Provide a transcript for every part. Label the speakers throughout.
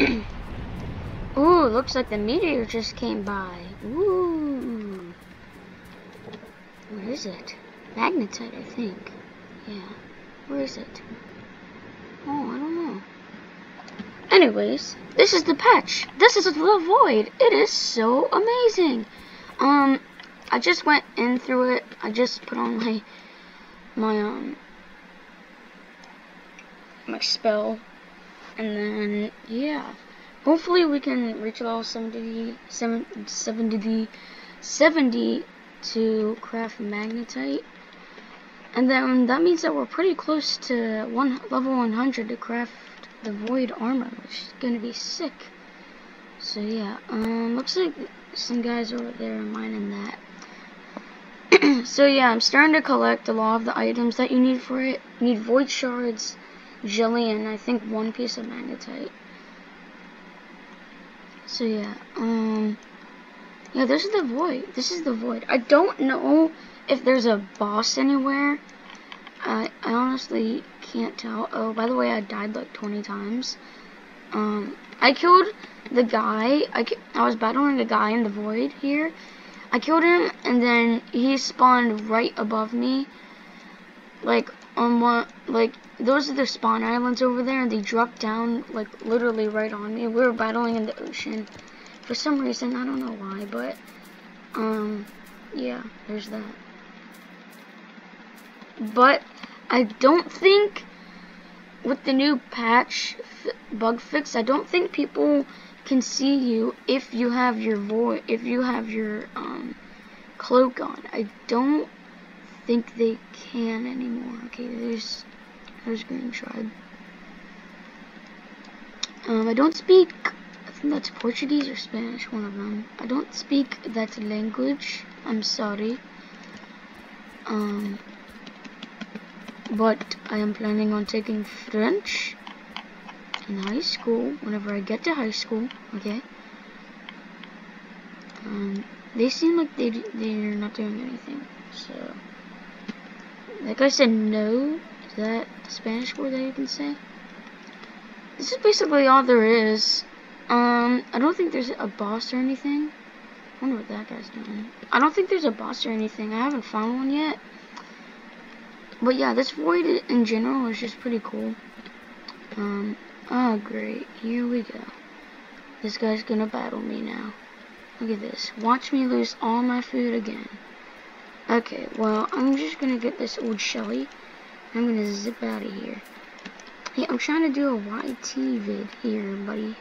Speaker 1: Ooh, looks like the meteor just came by. Ooh. What is it? Magnetite, I think. Yeah. Where is it? Oh, I don't know. Anyways, this is the patch. This is the void. It is so amazing. Um, I just went in through it. I just put on my my um my spell, and then yeah. Hopefully we can reach level 70, 70, 70 to craft magnetite. And then that means that we're pretty close to one level 100 to craft the void armor, which is gonna be sick. So yeah, um, looks like some guys over there are mining that. so yeah, I'm starting to collect a lot of the items that you need for it. You need void shards, jelly, and I think one piece of magnetite. So yeah, um, yeah, this is the void. This is the void. I don't know if there's a boss anywhere. I, I honestly can't tell. Oh, by the way, I died like 20 times. Um, I killed the guy. I, I was battling a guy in the void here. I killed him, and then he spawned right above me. Like, on like, those are the spawn islands over there, and they dropped down, like, literally right on me. We were battling in the ocean. For some reason, I don't know why, but, um, yeah, there's that. But I don't think with the new patch bug fix, I don't think people can see you if you have your voice, if you have your um, cloak on. I don't think they can anymore. Okay, there's there's Green Tribe. Um, I don't speak. I think that's Portuguese or Spanish, one of them. I don't speak that language. I'm sorry. Um, but I am planning on taking French in high school, whenever I get to high school, okay? Um, they seem like they, they're not doing anything, so... Like I said, no. Is that the Spanish word that you can say? This is basically all there is. Um, I don't think there's a boss or anything. I wonder what that guy's doing. I don't think there's a boss or anything. I haven't found one yet. But yeah, this void in general is just pretty cool. Um, oh great, here we go. This guy's gonna battle me now. Look at this. Watch me lose all my food again. Okay, well, I'm just gonna get this old Shelly. I'm gonna zip out of here. Hey, I'm trying to do a YT vid here, buddy.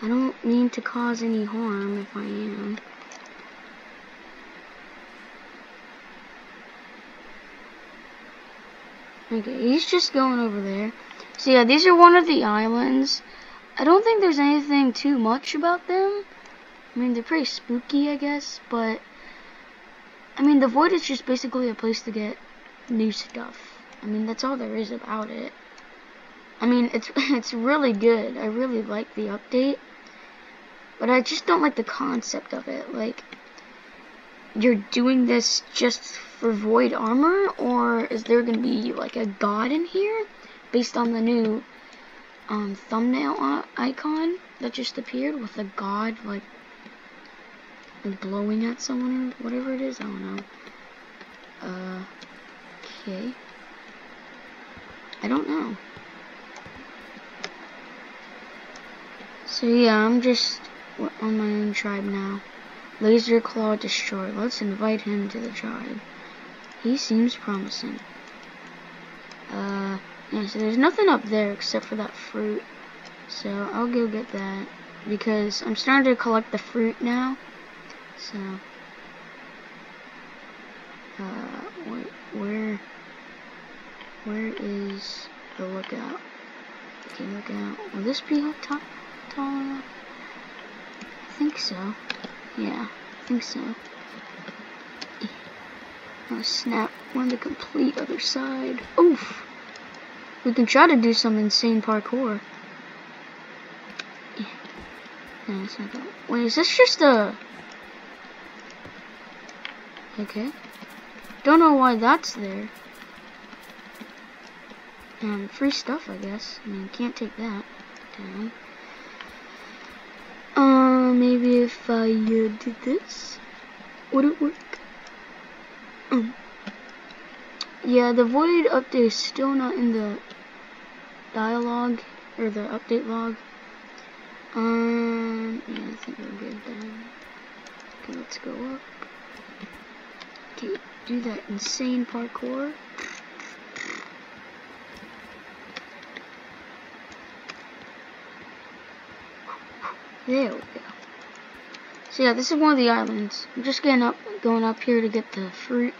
Speaker 1: I don't mean to cause any harm if I am. Okay, he's just going over there. So yeah, these are one of the islands. I don't think there's anything too much about them. I mean, they're pretty spooky, I guess, but... I mean, the Void is just basically a place to get new stuff. I mean, that's all there is about it. I mean, it's it's really good. I really like the update. But I just don't like the concept of it. Like, you're doing this just for void armor or is there gonna be like a god in here based on the new um, thumbnail icon that just appeared with a god like blowing at someone or whatever it is I don't know uh okay I don't know so yeah I'm just on my own tribe now Laser Claw Destroy. Let's invite him to the tribe. He seems promising. Uh, yeah, so there's nothing up there except for that fruit. So I'll go get that. Because I'm starting to collect the fruit now. So, uh, where, where is the lookout? Okay, lookout. Will this be tall, tall enough? I think so. Yeah, I think so. Oh snap, we're on the complete other side. Oof! We can try to do some insane parkour. Yeah. No, it's not that. Wait, is this just a... Okay. Don't know why that's there. And free stuff, I guess. I mean, can't take that. down. Uh, maybe if I uh, did this, would it work? Um, yeah, the void update is still not in the dialogue or the update log. Um, yeah, I think we're good then. Okay, let's go up. Okay, do that insane parkour. There we go. So yeah, this is one of the islands. I'm just getting up, going up here to get the fruit.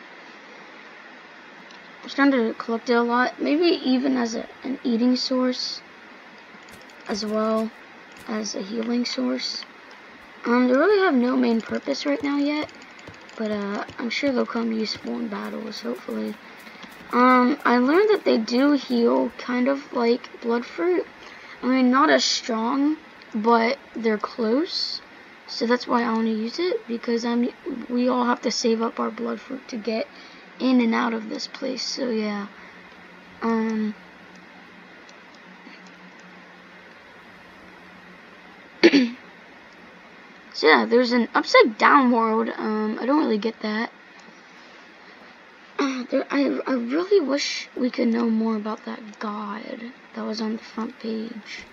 Speaker 1: I'm starting to collect it a lot. Maybe even as a, an eating source, as well as a healing source. Um, they really have no main purpose right now yet, but uh, I'm sure they'll come useful in battles, hopefully. Um, I learned that they do heal kind of like blood fruit. I mean, not as strong, but they're close. So that's why I want to use it because I'm we all have to save up our blood fruit to get in and out of this place. So yeah. Um So yeah, there's an upside down world. Um I don't really get that. Uh, there, I, I really wish we could know more about that god that was on the front page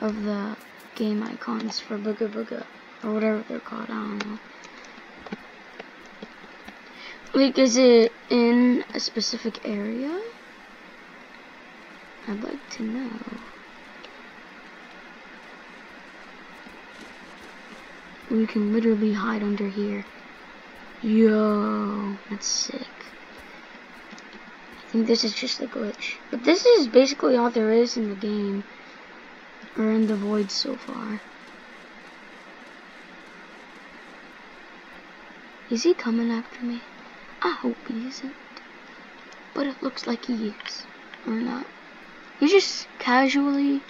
Speaker 1: of the game icons for Booga Booga, or whatever they're called, I don't know. Like, is it in a specific area? I'd like to know. We can literally hide under here. Yo, that's sick. I think this is just a glitch. But this is basically all there is in the game are in the void so far. Is he coming after me? I hope he isn't. But it looks like he is. Or not. He's just casually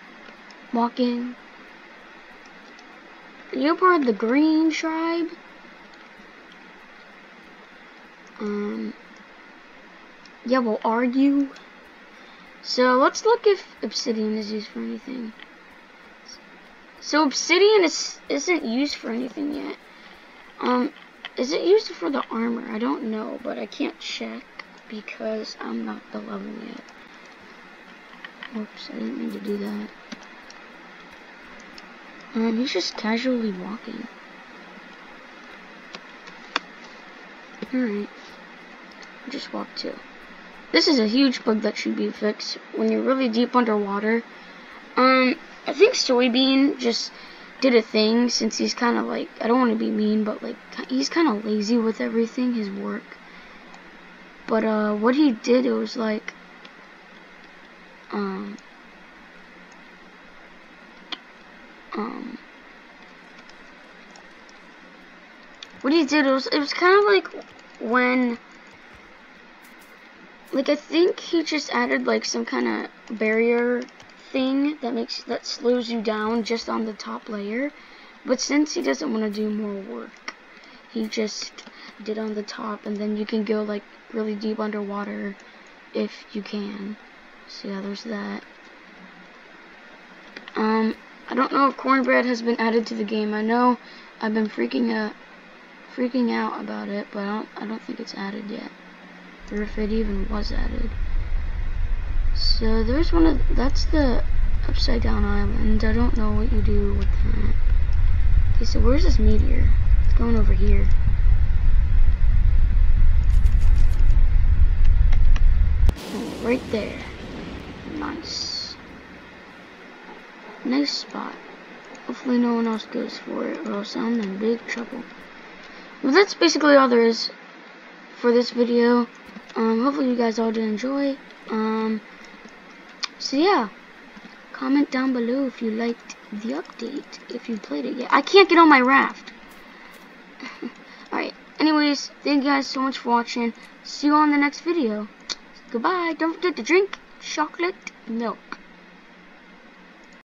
Speaker 1: walking. You're part of the green tribe? Um, yeah, well, are you? So let's look if obsidian is used for anything. So obsidian is, isn't used for anything yet. Um, is it used for the armor? I don't know, but I can't check because I'm not the level yet. Oops, I didn't mean to do that. Um, he's just casually walking. Alright. Just walk too. This is a huge bug that should be fixed when you're really deep underwater. Um, I think Soybeen just did a thing since he's kind of like, I don't want to be mean, but like, he's kind of lazy with everything, his work. But, uh, what he did, it was like, um, um, what he did, was, it was kind of like when, like, I think he just added, like, some kind of barrier thing that makes that slows you down just on the top layer. But since he doesn't want to do more work, he just did on the top, and then you can go like really deep underwater if you can. So yeah, there's that. Um, I don't know if cornbread has been added to the game. I know I've been freaking out, freaking out about it, but I don't, I don't think it's added yet, or if it even was added. So there's one of, that's the upside down island. I don't know what you do with that. Okay, so where's this meteor? It's going over here. Right there. Nice spot. Hopefully no one else goes for it or else I'm in big trouble. Well, that's basically all there is for this video. Um, hopefully you guys all did enjoy. Um, so yeah, comment down below if you liked the update, if you played it yet. I can't get on my raft. Alright, anyways, thank you guys so much for watching. See you on the next video. Goodbye. Don't forget to drink chocolate milk.